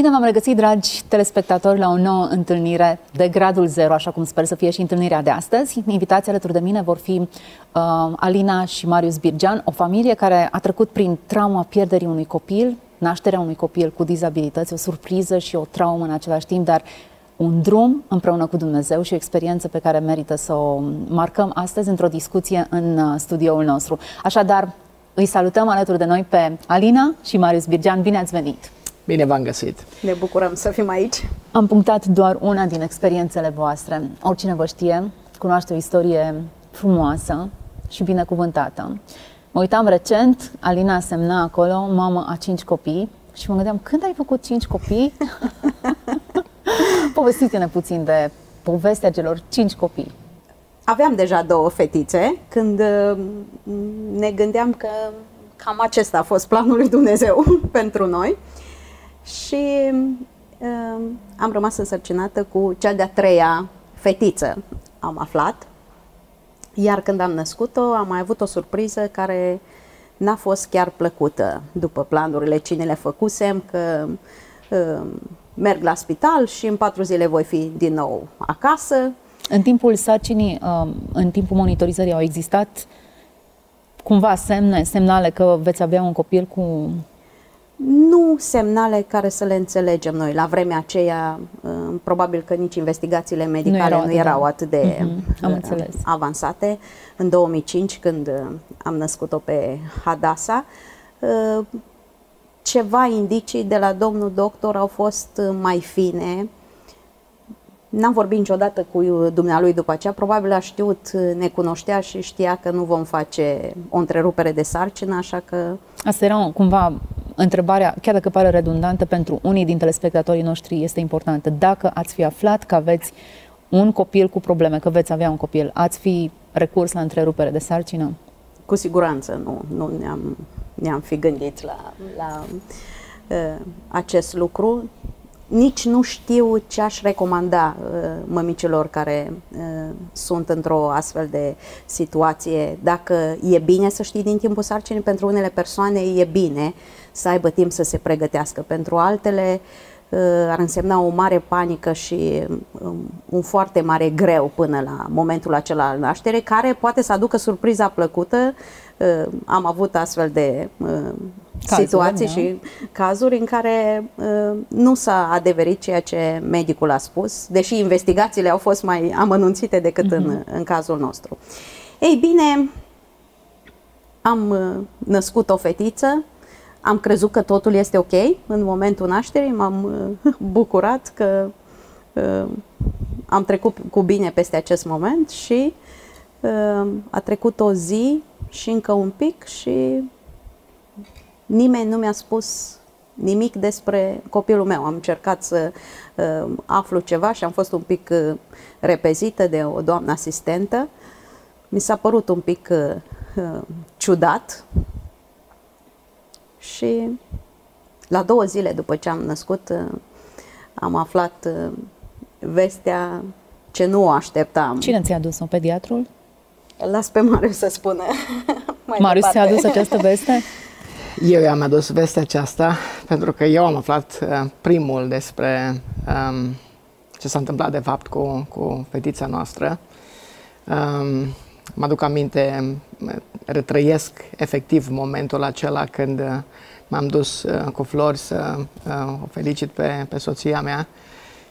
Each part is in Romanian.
Bine v-am regăsit, dragi telespectatori, la o nouă întâlnire de gradul zero, așa cum sper să fie și întâlnirea de astăzi. Invitații alături de mine vor fi uh, Alina și Marius Birgean, o familie care a trecut prin trauma pierderii unui copil, nașterea unui copil cu dizabilități, o surpriză și o traumă în același timp, dar un drum împreună cu Dumnezeu și o experiență pe care merită să o marcăm astăzi într-o discuție în uh, studioul nostru. Așadar, îi salutăm alături de noi pe Alina și Marius Birgean. Bine ați venit! Bine v-am găsit! Ne bucurăm să fim aici. Am punctat doar una din experiențele voastre. Oricine vă știe, cunoaște o istorie frumoasă și binecuvântată. Mă uitam recent, Alina semna acolo, mamă a cinci copii și mă gândeam, când ai făcut cinci copii? Povestiți-ne puțin de povestea celor cinci copii. Aveam deja două fetițe când uh, ne gândeam că cam acesta a fost planul lui Dumnezeu pentru noi și uh, am rămas însărcinată cu cea de-a treia fetiță, am aflat. Iar când am născut-o, am mai avut o surpriză care n-a fost chiar plăcută după planurile cine le făcusem, că uh, merg la spital și în patru zile voi fi din nou acasă. În timpul sarcinii, um, în timpul monitorizării au existat cumva semne, semnale că veți avea un copil cu... Nu semnale care să le înțelegem noi. La vremea aceea, um, probabil că nici investigațiile medicale nu erau, nu erau atât de mm-hmm, am uh, avansate. În 2005, când uh, am născut-o pe Hadasa, uh, ceva indicii de la domnul doctor au fost mai fine. N-am vorbit niciodată cu dumnealui după aceea, probabil a știut, ne cunoștea și știa că nu vom face o întrerupere de sarcină, așa că... Asta era cumva întrebarea, chiar dacă pare redundantă, pentru unii din telespectatorii noștri este importantă. Dacă ați fi aflat că aveți un copil cu probleme, că veți avea un copil, ați fi recurs la întrerupere de sarcină? Cu siguranță nu, nu ne-am ne-am fi gândit la, la uh, acest lucru. Nici nu știu ce aș recomanda uh, mămicilor care uh, sunt într-o astfel de situație. Dacă e bine să știi din timpul sarcinii, pentru unele persoane e bine să aibă timp să se pregătească. Pentru altele uh, ar însemna o mare panică și um, un foarte mare greu până la momentul acela al nașterii, care poate să aducă surpriza plăcută uh, am avut astfel de uh, cazuri, situații da. și cazuri în care uh, nu s-a adeverit ceea ce medicul a spus, deși investigațiile au fost mai amănunțite decât uh-huh. în, mhm. în cazul nostru. Ei bine, am uh, născut o fetiță, am crezut că totul este ok în momentul nașterii, m-am uh, bucurat că uh, am trecut cu bine peste acest moment și uh, a trecut o zi și încă un pic și nimeni nu mi-a spus nimic despre copilul meu. Am încercat să uh, aflu ceva și am fost un pic uh, repezită de o doamnă asistentă. Mi s-a părut un pic uh, uh, ciudat și la două zile după ce am născut uh, am aflat uh, vestea ce nu o așteptam. Cine ți-a adus-o? Pediatrul? Las pe Marius să spună. Marius ți-a adus această veste? Eu i-am adus vestea aceasta pentru că eu am aflat uh, primul despre um, ce s-a întâmplat de fapt cu, cu fetița noastră. Um, mă aduc aminte, retrăiesc efectiv momentul acela când uh, m-am dus uh, cu flori să uh, o felicit pe, pe soția mea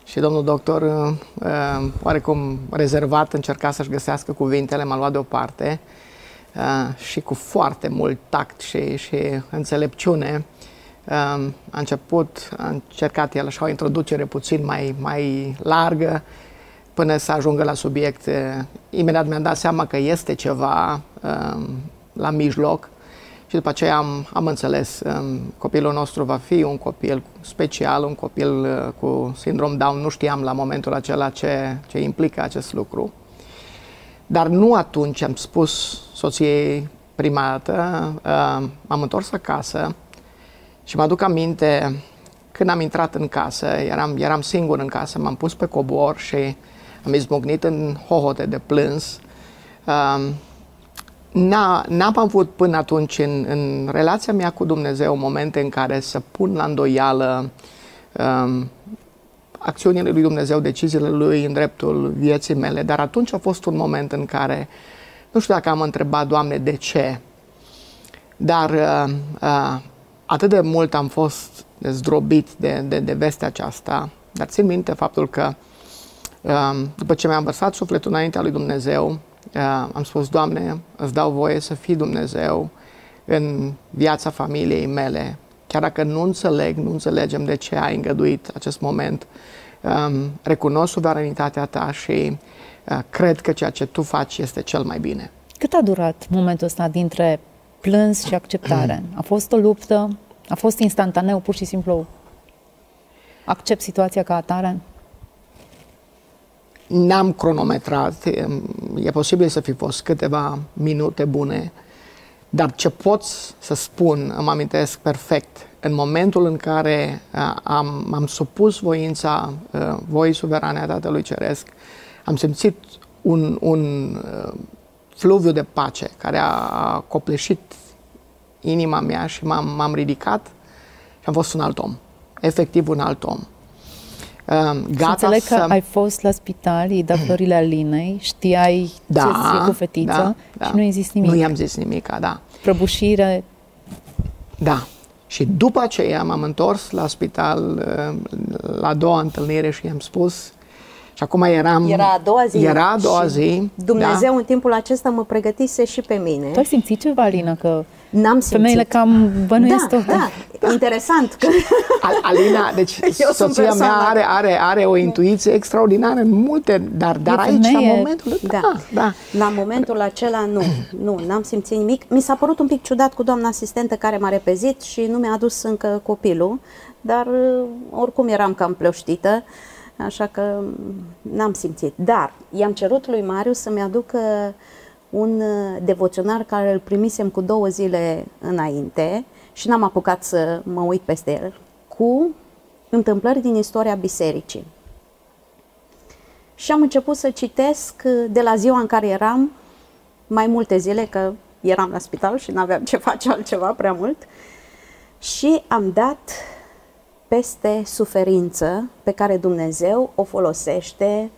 și domnul doctor, uh, uh, oarecum rezervat, încerca să-și găsească cuvintele, m-a luat deoparte uh, și cu foarte mult tact și, și înțelepciune uh, a început, a încercat el așa o introducere puțin mai, mai largă până să ajungă la subiect. Uh, imediat mi-am dat seama că este ceva uh, la mijloc și după aceea am, am înțeles, um, copilul nostru va fi un copil special, un copil uh, cu sindrom Down. Nu știam la momentul acela ce, ce implică acest lucru. Dar nu atunci am spus soției prima dată, uh, m-am întors acasă și mă aduc aminte când am intrat în casă, eram, eram singur în casă, m-am pus pe cobor și am izbucnit în hohote de plâns. Uh, N-am avut până atunci în, în relația mea cu Dumnezeu momente în care să pun la îndoială um, acțiunile lui Dumnezeu, deciziile lui în dreptul vieții mele, dar atunci a fost un moment în care nu știu dacă am întrebat, Doamne, de ce, dar uh, uh, atât de mult am fost zdrobit de, de, de vestea aceasta, dar țin minte faptul că uh, după ce mi-am vărsat sufletul înaintea lui Dumnezeu, uh, am spus, Doamne, îți dau voie să fii Dumnezeu în viața familiei mele, chiar dacă nu înțeleg, nu înțelegem de ce ai îngăduit acest moment, um, recunosc suveranitatea ta și uh, cred că ceea ce tu faci este cel mai bine. Cât a durat momentul ăsta dintre plâns și acceptare? A fost o luptă? A fost instantaneu, pur și simplu accept situația ca atare? N-am cronometrat, e posibil să fi fost câteva minute bune, dar ce pot să spun, îmi amintesc perfect, în momentul în care am, am supus voința, voii suverane a Tatălui Ceresc, am simțit un, un fluviu de pace care a copleșit inima mea și m-am, m-am ridicat și am fost un alt om. Efectiv un alt om. Uh, gata înțeleg să... că ai fost la spital, îi da florile Alinei, știai da, ce cu fetița da, da. și nu i-ai zis nimic. Nu i-am zis nimic, da. Prăbușire. Da. Și după aceea m-am întors la spital la a doua întâlnire și i-am spus și acum eram... Era a doua zi. Era a doua zi. Dumnezeu da. în timpul acesta mă pregătise și pe mine. Tu ai simțit ceva, Alina, că N-am simțit. femeile cam bănuiesc da, tot. Da, da, interesant. Că... Alina, deci Eu soția mea are, are, are o intuiție extraordinară în multe, dar, dar aici, femeie. la momentul da. da, da. La momentul acela, nu, nu, n-am simțit nimic. Mi s-a părut un pic ciudat cu doamna asistentă care m-a repezit și nu mi-a adus încă copilul, dar oricum eram cam plăștită. Uh, așa că n-am simțit. Dar i-am cerut lui Marius să-mi aducă un uh, devoționar care îl primisem cu două zile înainte și n-am apucat să mă uit peste el, cu întâmplări din istoria bisericii. Și am început să citesc uh, de la ziua în care eram, mai multe zile, că eram la spital și n-aveam ce face altceva prea mult, și am dat peste suferință pe care Dumnezeu o folosește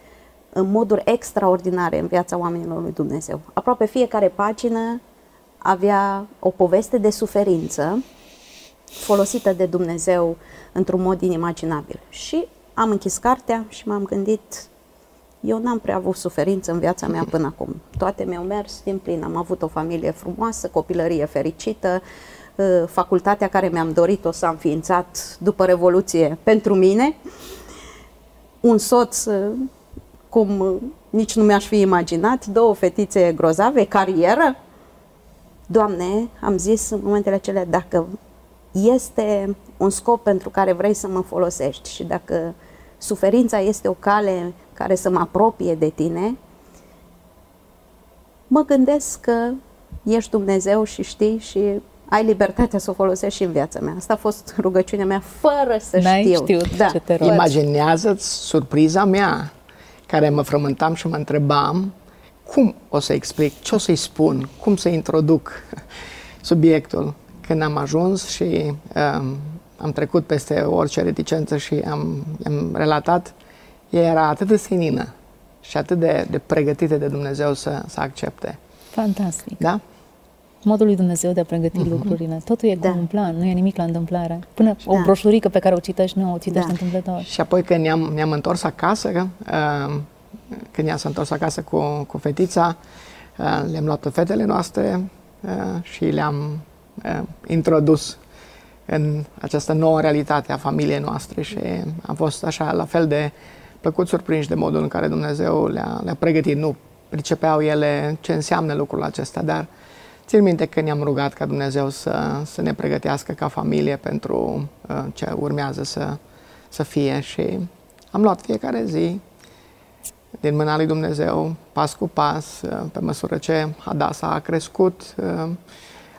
în moduri extraordinare în viața oamenilor lui Dumnezeu. Aproape fiecare pagină avea o poveste de suferință folosită de Dumnezeu într-un mod inimaginabil. Și am închis cartea și m-am gândit, eu n-am prea avut suferință în viața mea până acum. Toate mi-au mers din plin. Am avut o familie frumoasă, copilărie fericită, Uh, facultatea care mi-am dorit-o să am ființat după Revoluție pentru mine, un soț uh, cum uh, nici nu mi-aș fi imaginat, două fetițe grozave, carieră. Doamne, am zis în momentele acelea, dacă este un scop pentru care vrei să mă folosești și dacă suferința este o cale care să mă apropie de tine, mă gândesc că ești Dumnezeu și știi și ai libertatea să o folosești și în viața mea. Asta a fost rugăciunea mea, fără să N-ai știu. știut da. ce te rog. Imaginează-ți surpriza mea, care mă frământam și mă întrebam cum o să explic, ce o să-i spun, cum să introduc subiectul. Când am ajuns și um, am trecut peste orice reticență și am, am relatat, ea era atât de senină și atât de, de pregătită de Dumnezeu să, să accepte. Fantastic. Da? Modul lui Dumnezeu de a pregăti uh-huh. lucrurile. Totul e da. cu un plan, nu e nimic la întâmplare. Până da. o broșurică pe care o citești, nu o citești da. întâmplător. Și apoi când ne-am, ne-am întors acasă, uh, când ne-am întors acasă cu, cu fetița, uh, le-am luat pe fetele noastre uh, și le-am uh, introdus în această nouă realitate a familiei noastre și am fost așa la fel de plăcut surprinși de modul în care Dumnezeu le-a, le-a pregătit. Nu pricepeau ele ce înseamnă lucrul acesta, dar uh, Țin minte că ne-am rugat ca Dumnezeu să, să ne pregătească ca familie pentru uh, ce urmează să, să fie și am luat fiecare zi din mâna lui Dumnezeu, pas cu pas, uh, pe măsură ce Hadasa a crescut. Uh,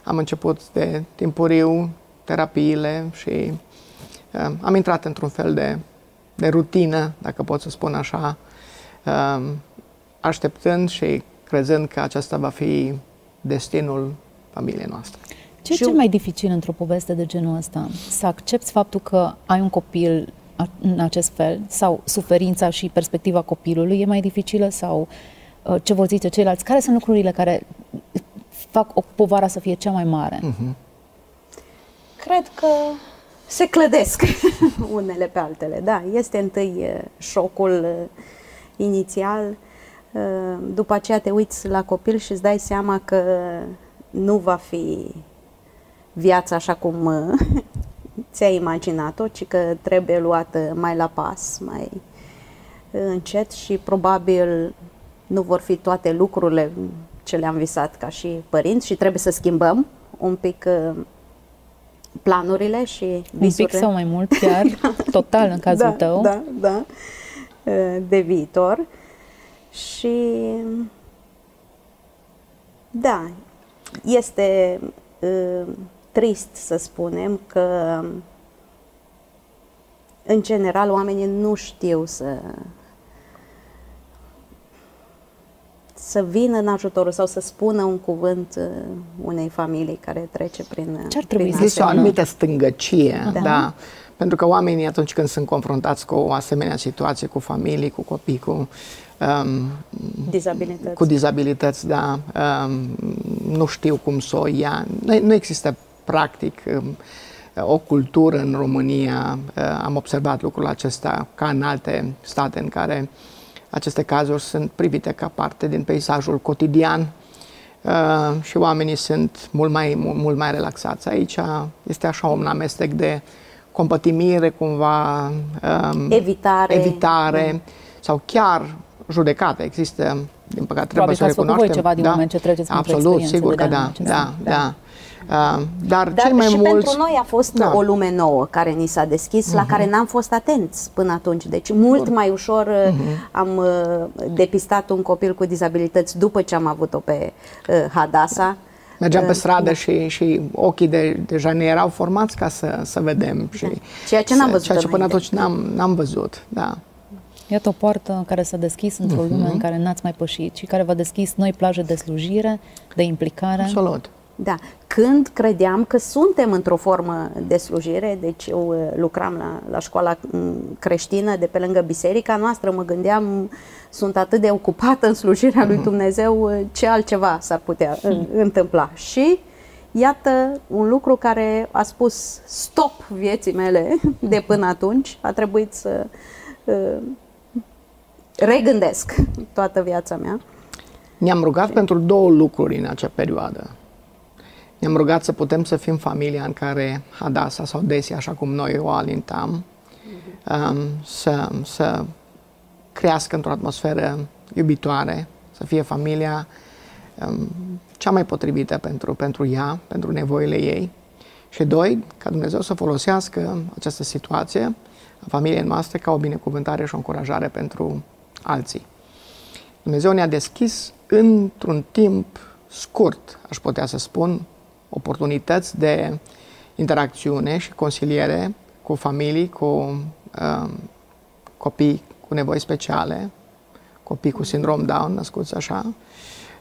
am început de timpuriu terapiile și uh, am intrat într-un fel de, de rutină, dacă pot să spun așa, uh, așteptând și crezând că aceasta va fi destinul familiei noastre. Ce e cel mai dificil într-o poveste de genul ăsta? Să accepti faptul că ai un copil în acest fel? Sau suferința și perspectiva copilului e mai dificilă? Sau uh, ce vor zice ceilalți? Care sunt lucrurile care fac o povara să fie cea mai mare? Mhm. Cred că se clădesc unele pe altele. Da, este întâi uh, șocul uh, inițial, uh, după aceea te uiți la copil și îți dai seama că nu va fi viața așa cum uh, ți-ai imaginat-o, ci că trebuie luată mai la pas, mai încet și probabil nu vor fi toate lucrurile ce le-am visat ca și părinți și trebuie să schimbăm un pic uh, planurile și visurile. Un pic sau mai mult chiar, total în cazul da, tău. Da, da, de viitor. Și da, este uh, trist să spunem că în general oamenii nu știu să să vină în ajutorul sau să spună un cuvânt uh, unei familii care trece prin Ce ar trebui prin să Este o asemenea- anumită stângăcie, Da. da. Da. Pentru că oamenii atunci când sunt confruntați cu o asemenea situație, cu familii, cu copii, cu, um, dizabilități. cu dizabilități, da, um, nu știu cum să o ia. Nu, nu există practic um, o cultură în România, uh, am observat lucrul acesta ca în alte state în care aceste cazuri sunt privite ca parte din peisajul cotidian uh, și oamenii sunt mult mai, mult, mult mai relaxați. Aici este așa un amestec de compătimire, cumva, um, Evitare. evitare sau chiar judecată. Există, din păcate, trebuie Probabil să că ați făcut voi recunoaștem. ceva din moment ce treceți printr-o Absolut, experiență sigur de că genul da, acesta. da, da. Uh, dar, Dar cei mai și mulți... pentru noi a fost Da. o lume nouă care ni s-a deschis, Mhm. la care n-am fost atenți până atunci. Deci mult mai ușor uh, Mhm. am uh, depistat un copil cu dizabilități după ce am avut-o pe uh, Hadasa. Mergeam pe Uh, stradă și, și ochii de, deja ne erau formați ca să, să vedem. Și Ceea ce n-am să- văzut Ceea ce până înainte. atunci n-am, n-am văzut, da. Iată o poartă care s-a deschis într-o lume în care n-ați mai pășit și care v-a deschis noi plaje de slujire, de implicare. Absolut. Da, când credeam că suntem într-o formă de slujire, deci eu uh, lucram la, la școala mm, creștină de pe lângă biserica noastră, mă gândeam, sunt atât de ocupată în slujirea lui Dumnezeu, uh, ce altceva s-ar putea uh, întâmpla. Și iată un lucru care a spus stop vieții mele de până atunci, a trebuit să uh, regândesc toată viața mea. Ne-am rugat pentru două lucruri în acea perioadă. Ne-am rugat să putem să fim familia în care Hadasa sau Desi, așa cum noi o alintam, um, să, să crească într-o atmosferă iubitoare, să fie familia um, cea mai potrivită pentru, pentru ea, pentru nevoile ei. Și doi, ca Dumnezeu să folosească această situație a familiei noastre ca o binecuvântare și o încurajare pentru alții. Dumnezeu ne-a deschis într-un timp scurt, aș putea să spun, oportunități de interacțiune și consiliere cu familii, cu um, copii cu nevoi speciale, copii cu sindrom Down, născuți așa,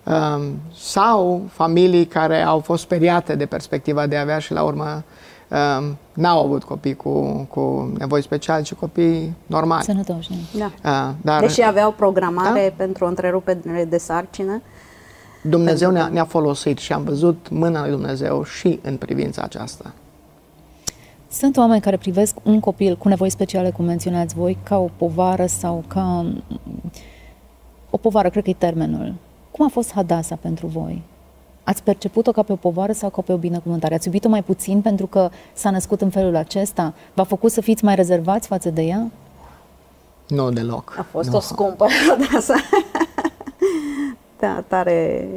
um, sau familii care au fost speriate de perspectiva de a avea și la urmă um, n-au avut copii cu, cu nevoi speciale, ci copii normali. Sănătoși. da. Da. Uh, dar Deși aveau programare pentru o întrerupere de sarcină, Dumnezeu ne-a, ne-a folosit și am văzut mâna lui Dumnezeu și în privința aceasta. Sunt oameni care privesc un copil cu nevoi speciale, cum menționați voi, ca o povară sau ca o povară, cred că e termenul. Cum a fost Hadasa pentru voi? Ați perceput-o ca pe o povară sau ca pe o binecuvântare? Ați iubit-o mai puțin pentru că s-a născut în felul acesta? V-a făcut să fiți mai rezervați față de ea? Nu deloc. a fost nu. o scumpă Hadasa. Da, tare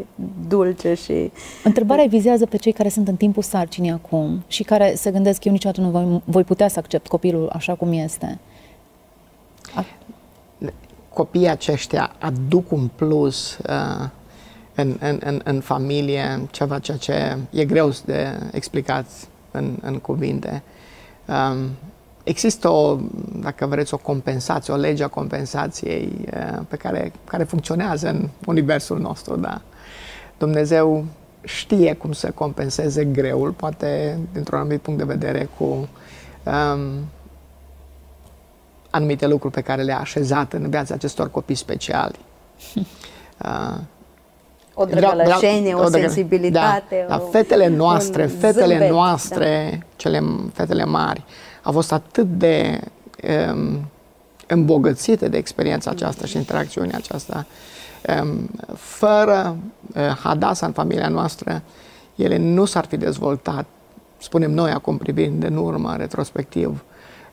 dulce și... Întrebarea vizează pe cei care sunt în timpul sarcinii acum și care se gândesc eu niciodată nu voi, voi putea să accept copilul așa cum este. A- Copiii aceștia aduc un plus uh, în, în, în, în familie, ceva ceea ce e greu de explicat în, în cuvinte. Um, există o, dacă vreți, o compensație, o lege a compensației uh, pe care, care funcționează în universul nostru, da. Dumnezeu știe cum să compenseze greul, poate dintr-un anumit punct de vedere cu um, anumite lucruri pe care le-a așezat în viața acestor copii speciali. Uh, o drăgălășenie, o, o sensibilitate. Da, da, fetele noastre, fetele zâmbet, noastre, da. cele fetele mari, au fost atât de um, îmbogățite de experiența aceasta și interacțiunea aceasta. Um, fără uh, Hadasa în familia noastră, ele nu s-ar fi dezvoltat, spunem noi acum privind în urmă, retrospectiv,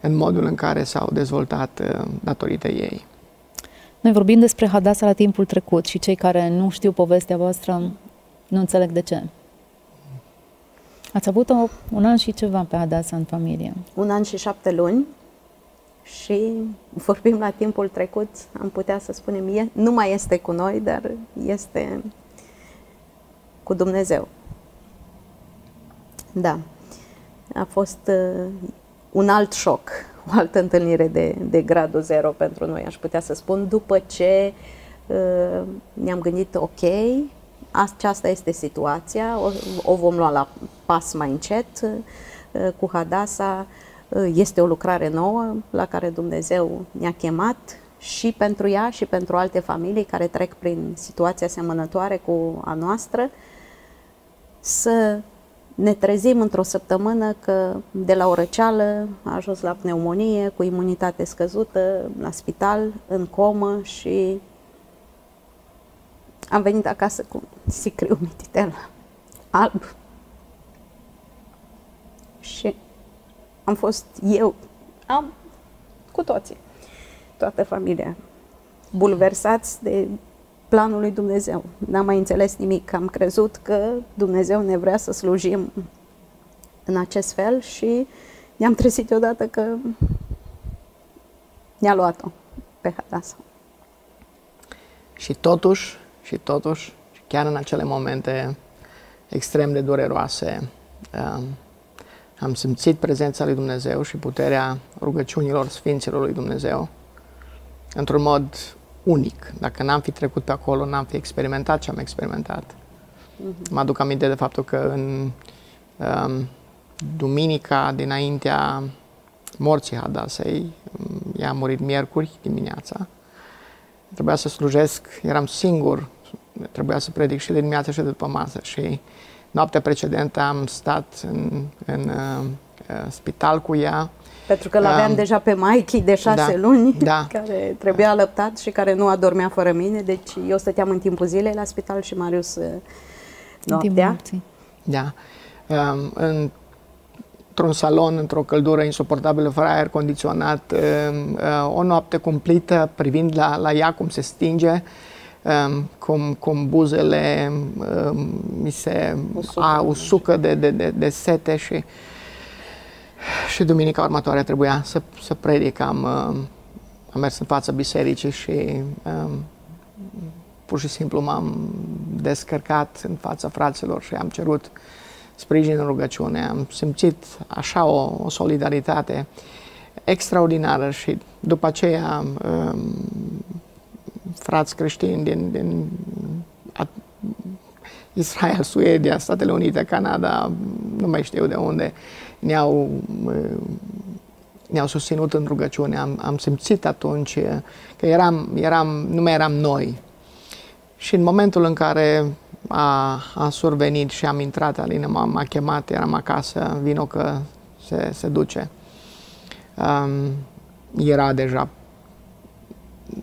în modul în care s-au dezvoltat uh, datorită ei. Noi vorbim despre Hadasa la timpul trecut și cei care nu știu povestea voastră nu înțeleg de ce. Ați avut o, un an și ceva pe Hadasa în familie. Un an și șapte luni și vorbim la timpul trecut, am putea să spunem, e, nu mai este cu noi, dar este cu Dumnezeu. Da. A fost uh, un alt șoc, o altă întâlnire de, de gradul zero pentru noi, aș putea să spun, după ce uh, ne-am gândit, ok, aceasta este situația, o, o vom lua la pas mai încet uh, cu Hadasa, uh, este o lucrare nouă la care Dumnezeu ne-a chemat și pentru ea și pentru alte familii care trec prin situații asemănătoare cu a noastră, să ne trezim într-o săptămână că de la o răceală a ajuns la pneumonie, cu imunitate scăzută, la spital, în comă și am venit acasă cu sicriu mititel alb. Și am fost eu, am cu toții, toată familia, bulversați de planul lui Dumnezeu. N-am mai înțeles nimic. Am crezut că Dumnezeu ne vrea să slujim în acest fel și ne-am trezit odată că ne-a luat-o pe Hadasa. Și totuși, și totuși, chiar în acele momente extrem de dureroase, um, am simțit prezența lui Dumnezeu și puterea rugăciunilor Sfinților lui Dumnezeu într-un mod unic. Dacă n-am fi trecut pe acolo, n-am fi experimentat ce am experimentat. Uh-huh. Mă aduc aminte de faptul că în um, duminica dinaintea morții Hadasei, ea a murit miercuri dimineața, trebuia să slujesc, eram singur, trebuia să predic și de dimineață și de după masă și noaptea precedentă am stat în, în uh, uh spital cu ea pentru că l-aveam um, deja pe Mikey de șase da, luni, da. care trebuia alăptat și care nu adormea fără mine. Deci eu stăteam în timpul zilei la spital și Marius uh, noaptea. Da. Um, în într-un salon, într-o căldură insuportabilă, fără aer condiționat, um, uh, o noapte cumplită, privind la, la ea cum se stinge, um, cum, cum buzele um, mi se usucă, a, usucă de, de, de, de sete și și duminica următoare trebuia să, să predic. Am, uh, am mers în fața bisericii și um, pur și simplu m-am descărcat în fața fraților și am cerut sprijin în rugăciune. Am simțit așa o, o solidaritate extraordinară și după aceea um, frați creștini din, din a, Israel, Suedia, Statele Unite, Canada, nu mai știu de unde, ne-au, ne-au susținut în rugăciune. Am, am simțit atunci că eram, eram, nu mai eram noi. Și în momentul în care a, a survenit și am intrat, Alina m-a, m-a chemat, eram acasă, vino că se, se duce. Um, era deja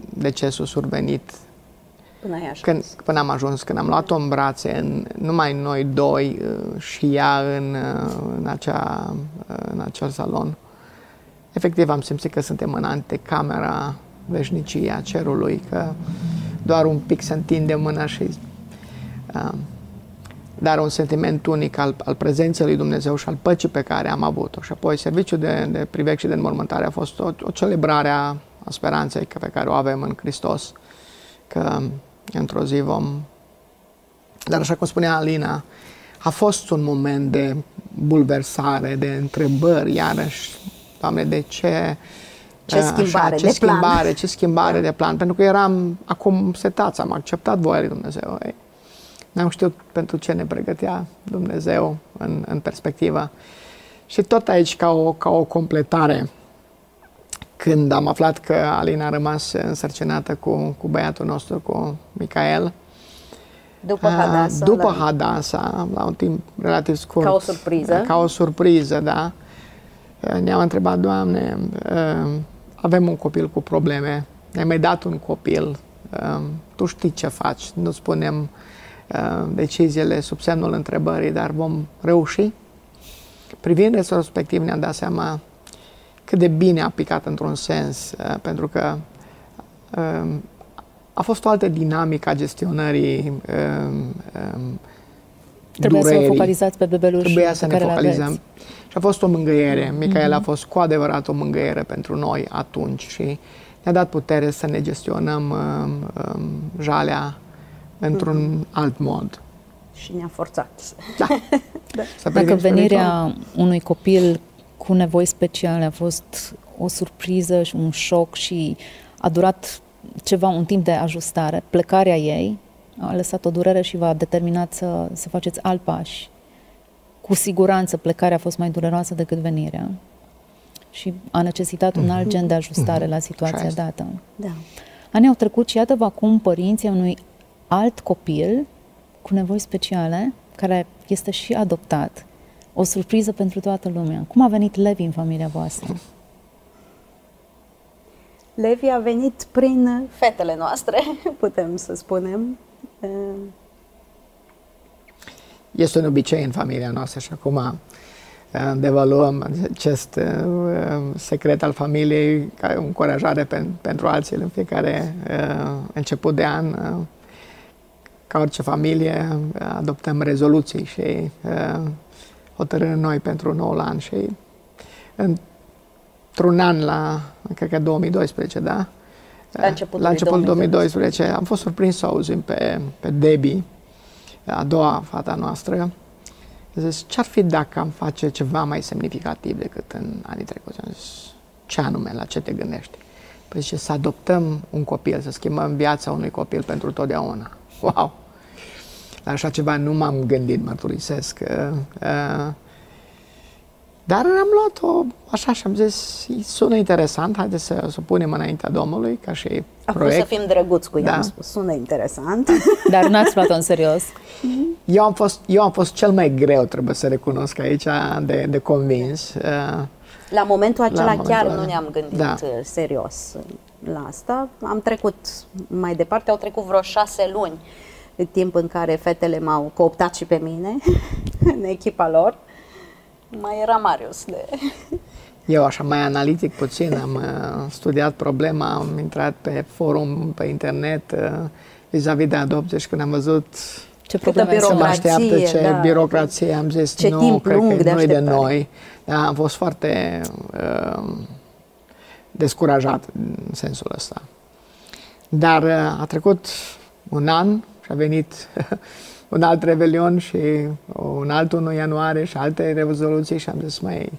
decesul survenit Până ai ajuns. Când, până am ajuns, când am luat-o în brațe, în, numai noi doi uh, și ea în, uh, în, acea, uh, în acel salon, efectiv am simțit că suntem în antecamera veșniciei a cerului, că doar un pic se întinde mâna și... Uh, dar un sentiment unic al, al prezenței lui Dumnezeu și al păcii pe care am avut-o. Și apoi serviciul de, de privec și de înmormântare a fost o, o celebrare a, a speranței pe care o avem în Hristos. Că într-o zi vom... Dar așa cum spunea Alina, a fost un moment de bulversare, de întrebări, iarăși, Doamne, de ce... Ce schimbare, așa, ce de schimbare, plan. ce schimbare da. de plan, pentru că eram acum setați, am acceptat voia lui Dumnezeu. Ei. N-am știut pentru ce ne pregătea Dumnezeu în, în perspectivă. Și tot aici, ca o, ca o completare, când am aflat că Alina a rămas însărcinată cu, cu băiatul nostru, cu Micael, după Hadasa? După la... Hadasa, la un timp relativ scurt. Ca o surpriză? Ca o surpriză, da. Ne-am întrebat, Doamne, avem un copil cu probleme, ne-ai mai dat un copil, tu știi ce faci, nu spunem deciziile sub semnul întrebării, dar vom reuși? Privind retrospectiv ne-am dat seama cât de bine a picat într-un sens, pentru că a fost o altă dinamică a gestionării um, um, Trebuia durerii. să vă focalizați pe bebeluș Trebuia să ne focalizăm. Și a fost o mângâiere. Micaela mm-hmm. a fost cu adevărat o mângâiere pentru noi atunci și ne-a dat putere să ne gestionăm um, um, jalea într-un mm-hmm. alt mod. Și ne-a forțat. Da. da. Dacă venirea unui copil cu nevoi speciale a fost o surpriză și un șoc și a durat ceva, un timp de ajustare, plecarea ei a lăsat o durere și v-a determinat să, să faceți alt pași. Cu siguranță plecarea a fost mai dureroasă decât venirea și a necesitat un alt gen de ajustare la situația dată. Da. Anii au trecut și iată-vă acum părinții unui alt copil cu nevoi speciale, care este și adoptat. O surpriză pentru toată lumea. Cum a venit Levi în familia voastră? Levi a venit prin fetele noastre, putem să spunem. Este un obicei în familia noastră și acum uh, devaluăm acest uh, secret al familiei ca o încurajare pentru alții în fiecare uh, început de an. Ca orice familie, adoptăm rezoluții și hotărâri noi pentru noul an și într-un an la, cred că 2012, da? La începutul, la începutul 2012 am fost surprins să auzim pe, pe Debbie, a doua fata noastră, zis, ce-ar fi dacă am face ceva mai semnificativ decât în anii trecuți? Am zis, ce anume, la ce te gândești? Păi zice, să adoptăm un copil, să schimbăm viața unui copil pentru totdeauna. Wow! La așa ceva nu m-am gândit, mărturisesc. Uh, uh, dar am luat-o așa și am zis, sună interesant, haideți să, să punem înaintea Domnului ca și Acum proiect. să fim drăguți cu ea, da. am spus, sună interesant. Dar n-ați luat-o în serios? Eu am, fost, eu am fost cel mai greu, trebuie să recunosc aici, de, de convins. Uh, la momentul acela la momentul chiar ăla. nu ne-am gândit da. Uh, serios la asta. Am trecut mai departe, au trecut vreo șase luni, timp în care fetele m-au cooptat și pe mine în echipa lor mai era Marius de... Eu așa mai analitic puțin, am uh, studiat problema, am intrat pe forum, pe internet, uh, vis-a-vis de adopție și când am văzut ce probleme să mă așteaptă, ce da, birocrație, am zis, ce nu, timp cred lung că de nu e de noi. Da, am fost foarte uh, descurajat în sensul ăsta. Dar uh, a trecut un an și a venit un alt revelion și un alt 1 ianuarie și alte rezoluții și am zis, mai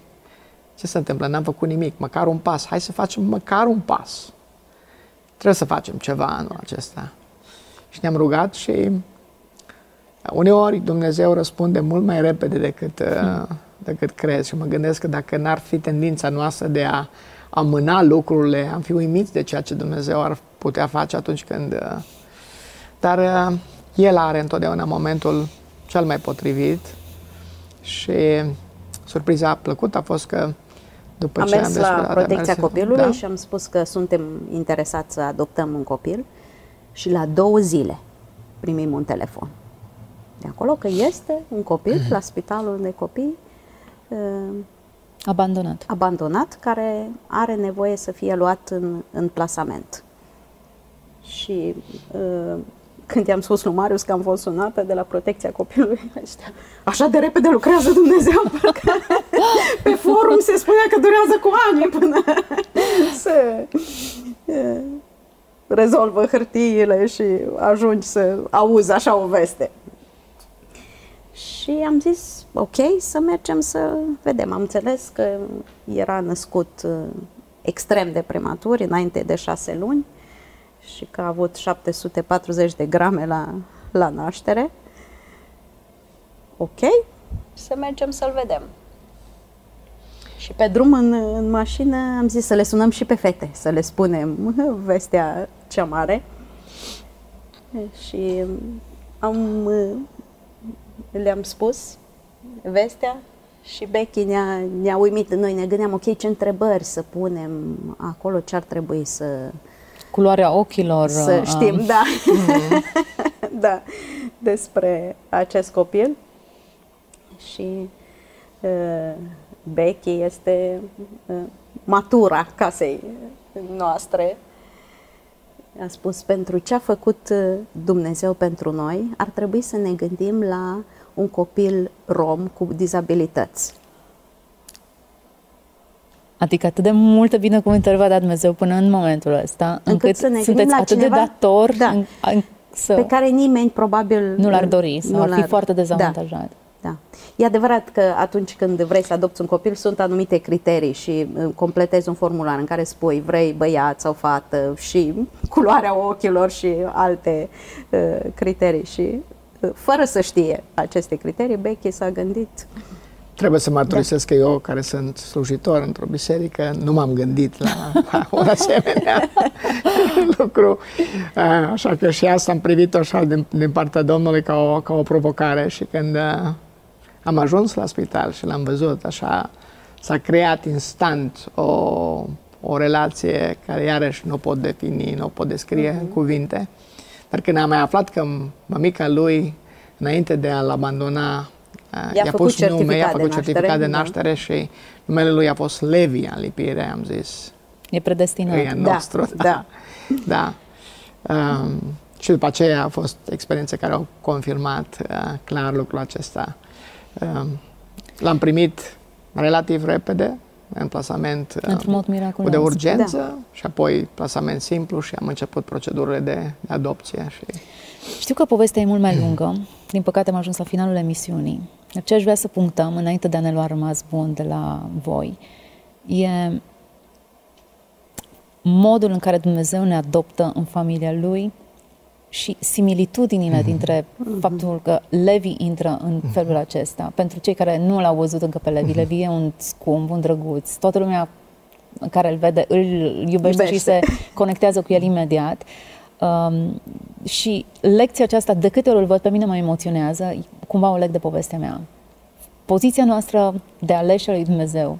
ce se întâmplă? N-am făcut nimic, măcar un pas. Hai să facem măcar un pas. Trebuie să facem ceva anul acesta. Și ne-am rugat și uneori Dumnezeu răspunde mult mai repede decât, uh, decât crezi. Și mă gândesc că dacă n-ar fi tendința noastră de a amâna lucrurile, am fi uimiți de ceea ce Dumnezeu ar putea face atunci când... Uh, dar uh, el are întotdeauna momentul cel mai potrivit și surpriza plăcută a fost că după am ce mers am la protecția mers, copilului da? și am spus că suntem interesați să adoptăm un copil și la două zile primim un telefon. De acolo că este un copil mm-hmm. la spitalul de copii uh, abandonat. abandonat care are nevoie să fie luat în, în plasament. Și uh, când i-am spus lui Marius că am fost sunată de la protecția copilului, ăștia, așa de repede lucrează Dumnezeu, pe forum se spunea că durează cu ani până se rezolvă hârtiile și ajungi să auzi așa o veste. Și am zis, ok, să mergem să vedem. Am înțeles că era născut extrem de prematur, înainte de șase luni, și că a avut 740 de grame la, la naștere. Ok, să mergem să-l vedem. Și Și pe drum în, în mașină am zis să le sunăm și pe fete, să le spunem vestea cea mare. Și am, le-am spus vestea și Becky ne-a, ne-a uimit. Noi ne gândeam, ok, ce întrebări să punem acolo, ce ar trebui să... Culoarea ochilor. Să știm, um... da. Mm. da, despre acest copil. Și uh, Becky este uh, matura casei noastre. A spus, pentru ce a făcut uh, Dumnezeu pentru noi, ar trebui să ne gândim la un copil rom cu dizabilități. Adică atât de multă binecuvântări v-a dat Dumnezeu până în momentul ăsta, încât, încât să ne sunteți atât cineva, de dator da, în, în, să pe care nimeni probabil nu l-ar dori sau ar fi foarte da. dezavantajat. Da. Da. E adevărat că atunci când vrei să adopți un copil sunt anumite criterii și uh, completezi un formular în care spui vrei băiat sau fată și culoarea ochilor și alte uh, criterii și uh, fără să știe aceste criterii, Becky s-a gândit Trebuie să mărturisesc da. că eu, care sunt slujitor într-o biserică, nu m-am gândit la, la un asemenea lucru. Așa că și asta am privit așa din, din partea Domnului ca o, ca o provocare și când am ajuns la spital și l-am văzut așa, s-a creat instant o, o relație care iarăși nu pot defini, nu pot descrie uh-huh. în cuvinte. Dar când am mai aflat că mămica lui, înainte de a-l abandona, i-a, i-a pus nume, i-a făcut certificat de da. naștere da. și numele lui a fost Levi în lipire, am zis. E predestinat. E da, nostru, da. da. da. Um, și după aceea a fost experiențe care au confirmat uh, clar lucrul acesta. Ehm, l-am primit relativ repede, în plasament Într-un mod miraculos. de urgență da. și apoi plasament simplu și am început procedurile de, de adopție. Și... Știu că povestea e mult mai lungă. Din păcate am ajuns la finalul emisiunii. Ce aș vrea să punctăm, înainte de a ne lua rămas bun de la voi, e modul în care Dumnezeu ne adoptă în familia Lui și similitudinile mm-hmm. dintre mm-hmm. faptul că Levi intră în mm-hmm. felul acesta. Pentru cei care nu l-au văzut încă pe Levi, mm-hmm. Levi e un scump, un drăguț. Toată lumea care îl vede îl iubește, iubește. și se conectează cu el imediat. Um, și lecția aceasta, de câte ori îl văd, pe mine mă emoționează, cumva o leg de povestea mea. Poziția noastră de aleșea lui Dumnezeu,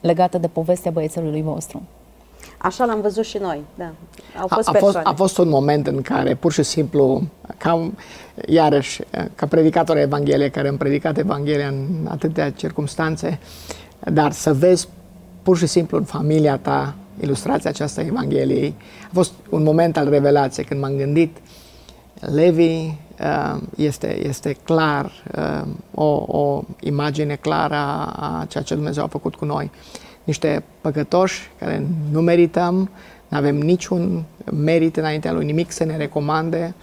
legată de povestea băiețelului vostru. Așa l-am văzut și noi, da. Au fost a, a, fost, a fost un moment în care, pur și simplu, ca, iarăși, ca predicator Evanghelie, care am predicat Evanghelia în atâtea circunstanțe, dar să vezi pur și simplu în familia ta ilustrația aceasta a Evangheliei, a fost un moment al revelației, când m-am gândit, Levi uh, este, este clar, uh, o, o imagine clară a ceea ce Dumnezeu a făcut cu noi niște păcătoși care nu merităm, nu avem niciun merit înaintea lui, nimic să ne recomande,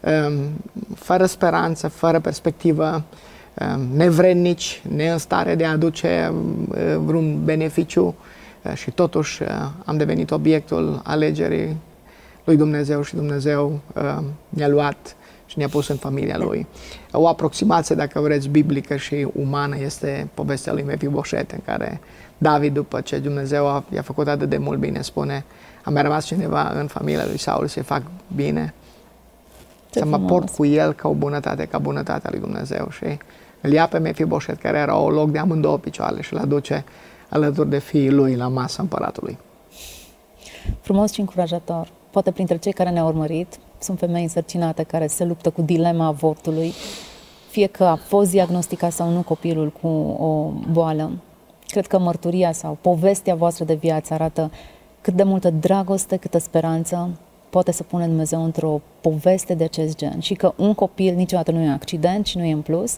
um, fără speranță, fără perspectivă, um, nevrednici, ne în stare de a aduce um, vreun beneficiu uh, și totuși uh, am devenit obiectul alegerii lui Dumnezeu și Dumnezeu ne-a luat și ne-a pus în familia lui. O aproximație, dacă vreți, biblică și umană este povestea lui Mefiboset, în care David, după ce Dumnezeu a, i-a făcut atât de mult bine, spune, a mai rămas cineva în familia lui Saul să-i fac bine, Ce să mă port cu el ca o bunătate, ca bunătatea lui Dumnezeu și îl ia pe Mefiboset, care era o loc de amândouă picioare și îl aduce alături de fiii lui la masa împăratului. Frumos și încurajator. Poate printre cei care ne-au urmărit sunt femei însărcinate care se luptă cu dilema avortului, fie că a fost diagnosticat sau nu copilul cu o boală. Cred că mărturia sau povestea voastră de viață arată cât de multă dragoste, câtă speranță poate să pune Dumnezeu într-o poveste de acest gen și că un copil niciodată nu e un accident și nu e în plus.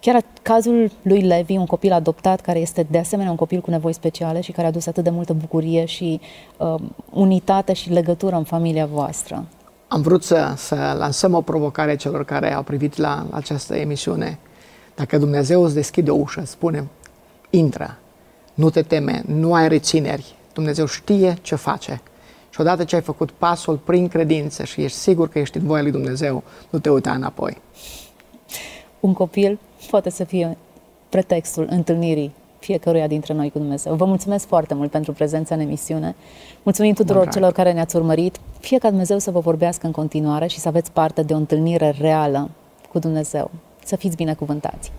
Chiar cazul lui Levi, un copil adoptat care este de asemenea un copil cu nevoi speciale și care a adus atât de multă bucurie și uh, unitate și legătură în familia voastră. Am vrut să, să lansăm o provocare celor care au privit la, la această emisiune. Dacă Dumnezeu îți deschide o ușă, spune, intră, nu te teme, nu ai rețineri. Dumnezeu știe ce face. Și odată ce ai făcut pasul prin credință și ești sigur că ești în voia lui Dumnezeu, nu te uita înapoi. Un copil poate să fie pretextul întâlnirii fiecăruia dintre noi cu Dumnezeu. Vă mulțumesc foarte mult pentru prezența în emisiune. Mulțumim tuturor celor care ne-ați urmărit. Fie ca Dumnezeu să vă vorbească în continuare și să aveți parte de o întâlnire reală cu Dumnezeu. Să fiți binecuvântați!